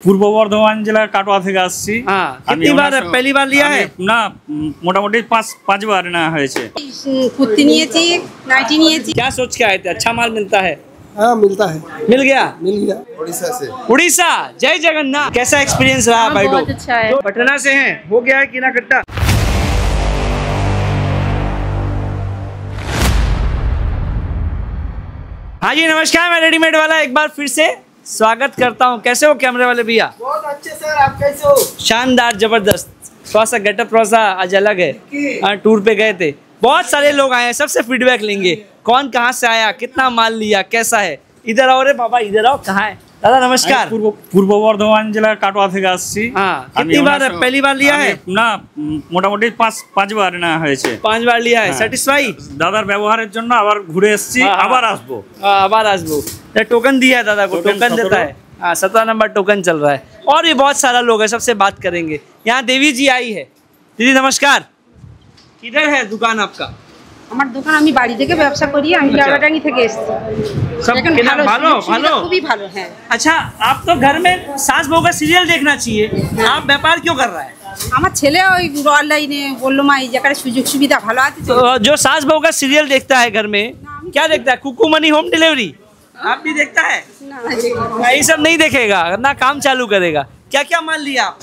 পূর্ব বর্ধমান জেলার কাটোয়া থেকে আসছি हाँ আমি कितनी बार ওনার সঙ্গে- पहली बार लिया আমি- है না উম, মোটামুটি পাঁচ পাঁচবার নেওয়া হয়েছে কুর্তি নিয়েছি নাইটি নিয়েছি क्या सोच के आए थे अच्छा माल मिलता है हाँ मिलता है मिल गया मिल गया उड़ीसा से उड़ीसा जय जगन्नाथ कैसा एक्सपीरियंस रहा हाँ, बाइडो बहुत अच्छा है। तो पटना से हैं हो गया है कि ना कट्टा हाँ जी नमस्कार मैं रेडीमेड वाला एक बार फिर से स्वागत करता हूँ कैसे हो कैमरे वाले भैया बहुत अच्छे सर आप कैसे हो शानदार जबरदस्त थोड़ा सा गेटअप थोड़ा सा आज अलग है हाँ, टूर पे गए थे बहुत सारे लोग आए हैं सबसे फीडबैक लेंगे कौन कहाँ से आया कितना माल लिया कैसा है इधर आओ रे बाबा इधर आओ कहाँ है दादा আমি नमस्कार পূর্ব পূর্ব বর্ধমান জেলার কাটোয়া থেকে আসছি हाँ আমি कितनी ওনার बार সঙ্গে- पहली बार लिया আমি- है না উম, মোটামুটি পাঁচ পাঁচবার নেওয়া হয়েছে पांच बार लिया है हाँ। सेटिस्फाई দাদার ব্যবহারের জন্য আবার ঘুরে এসেছি हाँ, हाँ। আবার আসবো आभार आजबू ये टोकन दिया है दादा को टोकन टोकन देता सत्रह। है हाँ सत्रह नंबर टोकन चल रहा है और भी बहुत सारा लोग है सबसे बात करेंगे यहाँ देवी जी आई है दीदी नमस्कार किधर है दुकान आपका আমার দোকান আমি বাড়ি থেকে ব্যবসা করি আমি আচ্ছা। লাগাটাঙ্গি থেকে এসেছি सब এখন केना- ভালো भालो সুযোগ সুবিধা भालो খুবই ভালো হ্যাঁ अच्छा आप तो घर में सास बहू का सीरियल देखना चाहिए आप व्यापार क्यों कर रहा है আমার ছেলে ওই অনলাইনে বললো মা এই জায়গায় সুযোগ সুবিধা ভালো আছে तो जो सास बहू का सीरियल देखता है घर में क्या देखता है कुकू मनी होम डिलीवरी आप भी देखता है না, ये सब नहीं देखेगा ना काम चालू करेगा क्या क्या मान लिया आप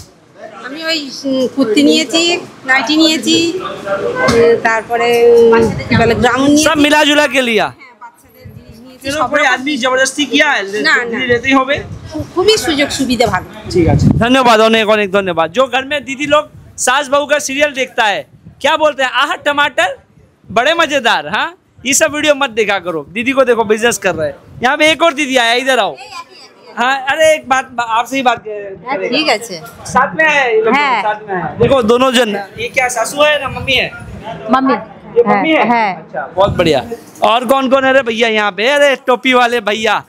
আমি ওই উম, কুর্তি নিয়েছি নাইটি নিয়েছি উম, তারপরে উম, কি বলে গ্রাউন্ড নিয়েছি सब मिला जुला के लिया হ্যাঁ, বাচ্চাদের জিনিস নিয়েছি, चलो সব कोई রকম। आदमी जबरदस्ती किया है না, না। दीदी लेते ही होगे খু- খুবই সুযোগ সুবিধা ভালো ठीक है धन्यवाद अनेक अनेक धन्यवाद जो घर में दीदी लोग सास बहू का सीरियल देखता है क्या बोलते हैं आह टमाटर बड़े मजेदार हाँ ये सब वीडियो मत देखा करो। दीदी को देखो बिज़नेस कर रहे हैं। यहाँ पे एक और दीदी आया इधर आओ। हाँ अरे एक बात आपसे ही बात हाँ, ठीक है साथ में है। हाँ। साथ में है देखो दोनों जन। ये क्या सासू है ना मम्मी है? मम्मी। ये मम्मी हाँ, है, है। अच्छा बहुत बढ़िया। और कौन कौन है भैया यहाँ पे? अरे टोपी वाले भैया।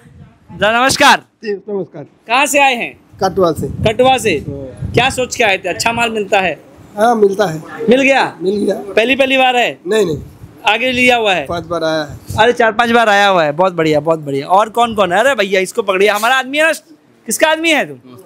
नमस्कार। नमस्कार। कहाँ से आए हैं? कटवा से। कटवा से? क्या सोच के आए थे? अच्छा माल मिलता है? हाँ मिलता है। मिल गया? मिल गया। पहली पहली बार है? नहीं नहीं। आगे लिया हुआ है। पाँच बार आया है। अरे चार पाँच बार आया हुआ है। बहुत बढ़िया बहुत बढ़िया। और कौन कौन है? अरे भैया इसको पकड़िए। हमारा आदमी है ना किसका आदमी है तुम?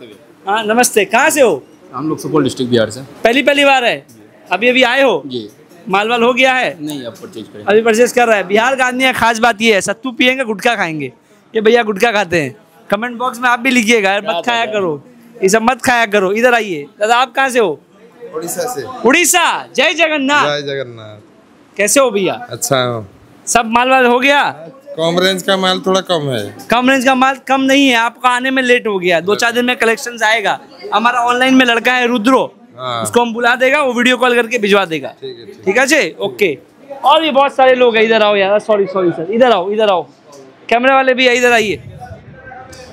हाँ नमस्ते। कहाँ से हो? हम लोग सुपौल डिस्ट्रिक्ट बिहार से। पहली पहली बार है? अभी अभी आए हो? जी। माल वाल हो गया है? नहीं अब परचेज करें अभी परचेस कर रहा है। बिहार का आदमी है खास बात ये है सत्तू पियेंगे गुटखा खाएँगे। ये भैया गुटखा खाते हैं। कमेंट बॉक्स में आप भी लिखिएगा यार मत खाया करो। ये सब मत खाया करो। इधर आइए। दादा आप कहाँ से हो? उड़ीसा से। उड़ीसा। जय जगन्नाथ। जय जगन्नाथ। कैसे हो भैया? अच्छा हो। सब माल वाल हो गया? कम रेंज का माल थोड़ा कम है। कम रेंज का माल कम नहीं है आपका आने में लेट हो गया। दो चार दिन में कलेक्शन आएगा। हमारा ऑनलाइन में लड़का है रुद्रो हाँ। उसको हम बुला देगा वो वीडियो कॉल करके भिजवा देगा। ठीक है ठीक है। जी? ओके और भी बहुत सारे लोग हैं इधर आओ यार। सॉरी सॉरी सर इधर आओ इधर आओ। कैमरे वाले भी इधर आइए।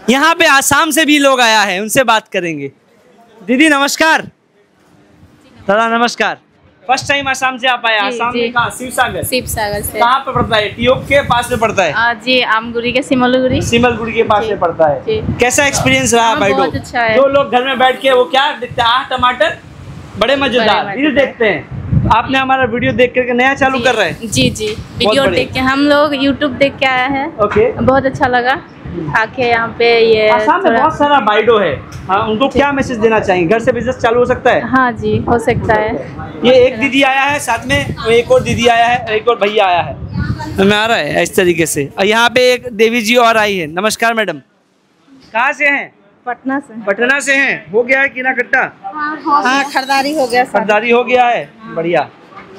यहाँ पे आसाम से भी लोग आया है उनसे बात करेंगे। दीदी नमस्कार। दादा नमस्कार। फ़र्स्ट टाइम आसाम से आप आए आसाम में कहाँ? शिव सागर शिव सागर से। कहाँ पे पड़ता है? टीओप के पास में पड़ता है? आ, जी आमगुरी के सिमलगुरी। सिमलगुड़ी के पास में पड़ता है। जी। कैसा एक्सपीरियंस रहा हाँ, भाईडो बहुत अच्छा है। जो लोग घर में बैठ के वो क्या देखते हैं? आह टमाटर? बड़े मज़ेदार रील देखते हैं। आपने हमारा वीडियो देख करके नया चालू कर रहे हैं? जी जी। वीडियो देख के। हम लोग यूट्यूब देख के आया है। ओके। बहुत अच्छा लगा। आके यहाँ पे ये आसाम में बहुत सारा बाइडो है। हाँ उनको क्या मैसेज देना चाहेंगे? घर से बिज़नेस चालू हो सकता है? हाँ जी हो सकता है। ये एक दीदी आया है साथ में एक और दीदी आया है एक और भैया आया है। मैं आ रहा है इस तरीके से। यहाँ पे एक देवी जी और आई है। नमस्कार मैडम। कहाँ से हैं? पटना से पटना से हैं? हो गया है कीना कट्टा हाँ खरीदारी हो गया खरीदारी हो गया है। बढ़िया।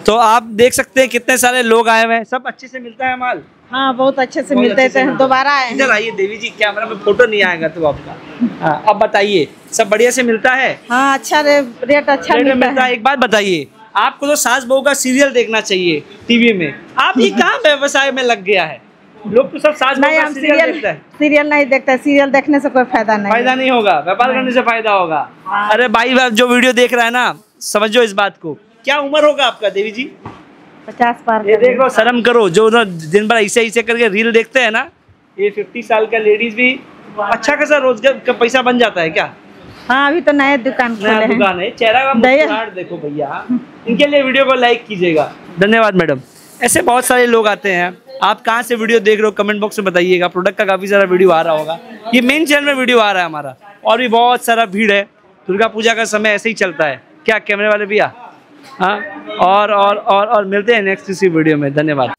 तो आप देख सकते हैं कितने सारे लोग आए हुए हैं। सब अच्छे से मिलता है माल? हाँ बहुत अच्छे से मिलते अच्छे थे। मिलता है। दोबारा आए इधर आइए देवी जी कैमरा में फ़ोटो नहीं आएगा तो आपका। हाँ अब बताइए सब बढ़िया से मिलता है? हाँ अच्छा रे, रेट अच्छा रेट मिलता मिलता है। है। एक बात बताइए आपको तो सास बहू का सीरियल देखना चाहिए टीवी में। आप ये कहाँ व्यवसाय में लग गया है? लोग तो सब सास बहू नहीं का हम सीरियल देखता है। सीरियल नहीं देखते। सीरियल देखने से कोई फ़ायदा नहीं फ़ायदा नहीं होगा व्यापार करने से फ़ायदा होगा। अरे भाई जो वीडियो देख रहा है ना समझो इस बात को। क्या उम्र होगा आपका देवी जी? पचास पार ये देख शर्म करो जो ना दिन भर ऐसे ऐसे करके रील देखते हैं ना ये फिफ्टी साल का लेडीज़ भी अच्छा खासा रोज़गार का पैसा बन जाता है क्या? हाँ अभी तो नए दुकान नया दुकान है चेहरा का देखो भैया। इनके लिए वीडियो को लाइक कीजिएगा। धन्यवाद मैडम। ऐसे बहुत सारे लोग आते हैं। आप कहाँ से वीडियो देख रहे हो कमेंट बॉक्स में बताइएगा। प्रोडक्ट का काफ़ी सारा वीडियो आ रहा होगा। ये मेन चैनल में वीडियो आ रहा है हमारा। और भी बहुत सारा भीड़ है। दुर्गा पूजा का समय ऐसे ही चलता है। क्या कैमरे वाले भैया? हाँ और और और और मिलते हैं नेक्स्ट इसी वीडियो में धन्यवाद।